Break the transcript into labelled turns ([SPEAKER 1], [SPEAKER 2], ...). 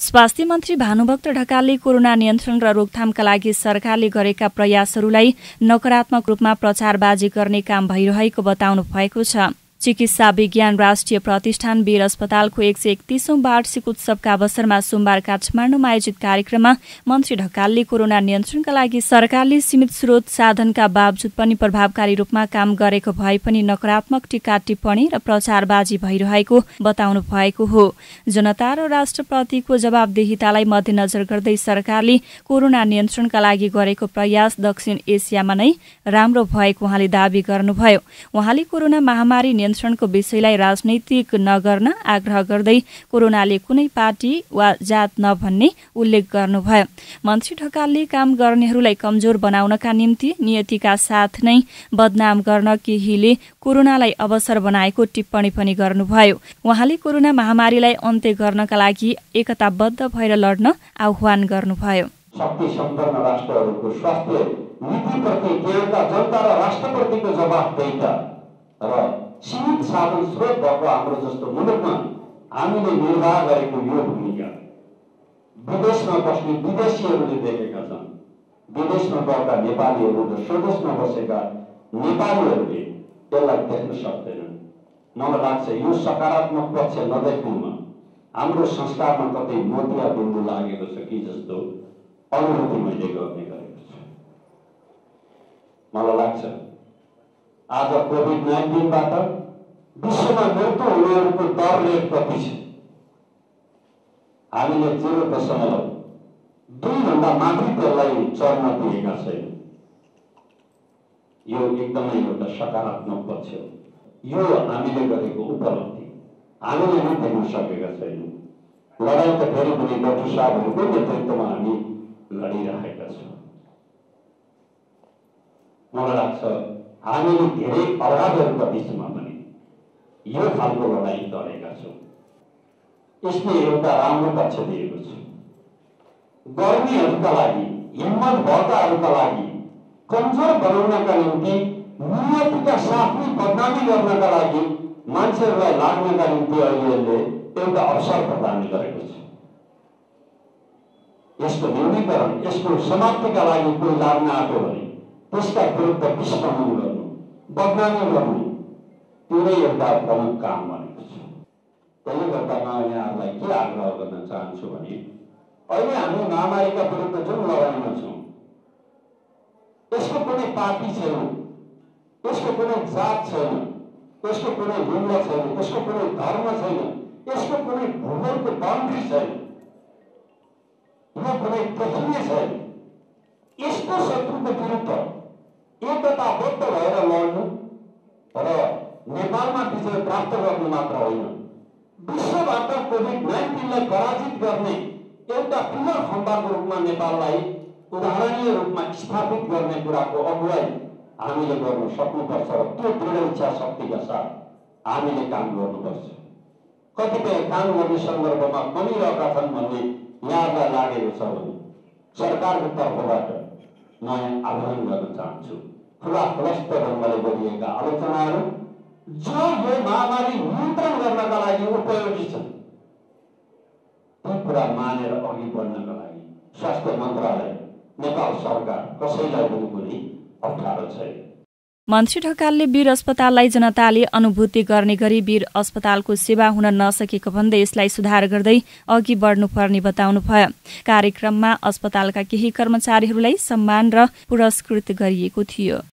[SPEAKER 1] स्वास्थ्य मन्त्री भानुभक्त ढकालले कोरोना नियन्त्रण र रोकथामका लागि सरकारले गरेका प्रयासहरूलाई नकारात्मक रूपमा प्रचारबाजी गर्ने काम भइरहेको बताउनु भएको छ। चिकित्सा विज्ञान राष्ट्रिय प्रतिष्ठान वीर अस्पतालको एक सय एकतिसौं वार्षिक उत्सवका अवसरमा सोमबार काठमाडौँमा आयोजित कार्यक्रममा मन्त्री ढकालले कोरोना नियन्त्रणका लागि सरकारले सीमित स्रोत साधनका बावजुद पनि प्रभावकारी रूपमा काम गरेको भए पनि नकारात्मक टीका टिप्पणी र प्रचारबाजी भइरहेको बताउनु भएको हो। जनता र राष्ट्रप्रतिको जवाबदेहितालाई मध्यनजर गर्दै सरकारले कोरोना नियन्त्रणका लागि गरेको प्रयास दक्षिण एसियामा नै राम्रो भएको उहाँले दावी गर्नुभयो। उहाँले कोरोना महामारी नियन्त्रणको विषयलाई राजनैतिक नगर्न आग्रह गर्दै कोरोनाले कुनै पार्टी वा जात नभन्ने उल्लेख गर्नुभयो। मन्त्री ढकालले काम गर्नेहरूलाई कमजोर बनाउनका निम्ति नियतिका साथ नै बदनाम गर्न केहीले कोरोनालाई अवसर बनाएको टिप्पणी पनि गर्नुभयो। उहाँले कोरोना महामारीलाई अन्त्य गर्नका लागि एकताबद्ध भएर लड्न आह्वान गर्नुभयो।
[SPEAKER 2] शक्ति सम्पन्न राष्ट्रहरूको स्वास्थ्य नीतिप्रति जनता र राष्ट्रप्रतिको र साधन स्रोत भएको हाम्रो जस्तो मुलुकमा हामीले निर्वाह गरेको यो भूमिका। विदेशमा बस्ने विदेशीहरूले देखेका छन्। विदेशमा गएका नेपालीहरू र स्वदेशमा बसेका नेपालीहरूले यसलाई देख्न सक्दैनन्। मलाई लाग्छ यो सकारात्मक पक्ष नदेख्नुमा हाम्रो संस्कारमा कतै मोतिया बिन्दु लागेको छ कि जस्तो अनुभूति मैले गर्ने गरेको छु। मलाई लाग्छ आज कोभिड नाइन्टिनबाट विश्वमा मृत्यु हुनेहरूको दर रेट कति छ हामीले जिरो दशमलव दुईभन्दा माथि त्यसलाई चढ्न दिएका छैन। यो एकदमै एउटा सकारात्मक पक्ष हो। यो हामीले गरेको उपलब्धि। हामीले नै देख्न सकेका छैनौँ। लडाइँ त फेरि पनि डाक्टर साहबहरूको नेतृत्वमा हामी लडिरहेका छौँ। मलाई लाग्छ हामीले धेरै अभावहरूका बिचमा पनि यो खालको लडाइँ लडेका छौँ यसले एउटा राम्रो पक्ष दिएको छ गर्मीहरूका लागि हिम्मत भएकाहरूका लागि कमजोर बनाउनका निम्ति नियतिका साथमै बदनामी गर्नका लागि मान्छेहरूलाई लाग्नका निम्ति अहिले एउटा अवसर प्रदान गरेको छ यसको न्यूनीकरण यसको समाप्तिका लागि कोही लाग्न आएको भने त्यसका विरुद्ध विस्मरण गर्नु बदनामी गर्नु त्यो नै एउटा प्रमुख काम भनेको छ। त्यसले गर्दा म यहाँहरूलाई के आग्रह गर्न चाहन्छु भने अहिले हामी महामारीका विरुद्ध जुन लडाइँमा छौँ यसको कुनै पार्टी छैन यसको कुनै जात छैन यसको कुनै लिङ्ग छैन यसको कुनै धर्म छैन यसको कुनै भूगोलको बााउन्ड्री छैन यो कुनै देखिने छैन। यस्तो शत्रुको विरुद्ध एकताबद्ध भएर लड्नु र नेपालमा विजय प्राप्त गर्नु मात्र होइन विश्वबाट कोभिड नाइन्टिनलाई पराजित गर्ने एउटा ठुलो खम्बाको रूपमा नेपाललाई उदाहरणीय रूपमा स्थापित गर्ने कुराको अगुवाई हामीले गर्न सक्नुपर्छ र त्यो दृढ इच्छा शक्तिका साथ हामीले काम गर्नुपर्छ कतिपय काम गर्ने सन्दर्भमा कमी रहेका छन् भन्ने यहाँलाई लागेको छ भने सरकारको तर्फबाट म आह्वान गर्न चाहन्छु ठुला प्रष्ट ढङ्गले गरिएका आलोचनाहरू जो यो महामारी नियन्त्रण गर्नका लागि उपयोगी छन् ती कुरा मानेर अघि बढ्नका लागि स्वास्थ्य मन्त्रालय नेपाल सरकार कसैलाई पनि कुनै अप्ठ्यारो छैन
[SPEAKER 1] मन्त्री ढकालले वीर अस्पताललाई जनताले अनुभूति गर्ने गरी वीर अस्पतालको सेवा हुन नसकेको भन्दै यसलाई सुधार गर्दै अघि बढ्नुपर्ने बताउनुभयो कार्यक्रममा अस्पतालका केही कर्मचारीहरूलाई सम्मान र पुरस्कृत गरिएको थियो